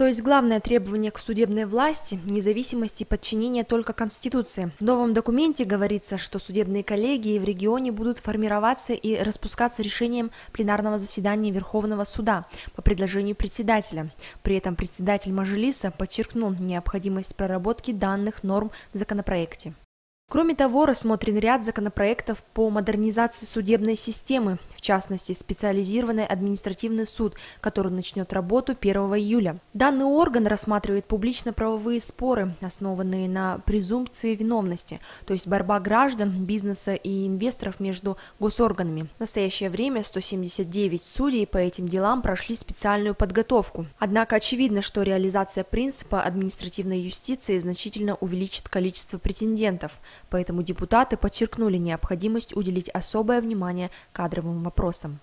То есть главное требование к судебной власти – независимости и подчинения только Конституции. В новом документе говорится, что судебные коллегии в регионе будут формироваться и распускаться решением пленарного заседания Верховного суда по предложению председателя. При этом председатель Мажилиса подчеркнул необходимость проработки данных норм в законопроекте. Кроме того, рассмотрен ряд законопроектов по модернизации судебной системы, в частности, специализированный административный суд, который начнет работу 1 июля. Данный орган рассматривает публично-правовые споры, основанные на презумпции виновности, то есть борьба граждан, бизнеса и инвесторов между госорганами. В настоящее время 179 судей по этим делам прошли специальную подготовку. Однако очевидно, что реализация принципа административной юстиции значительно увеличит количество претендентов – Поэтому депутаты подчеркнули необходимость уделить особое внимание кадровым вопросам.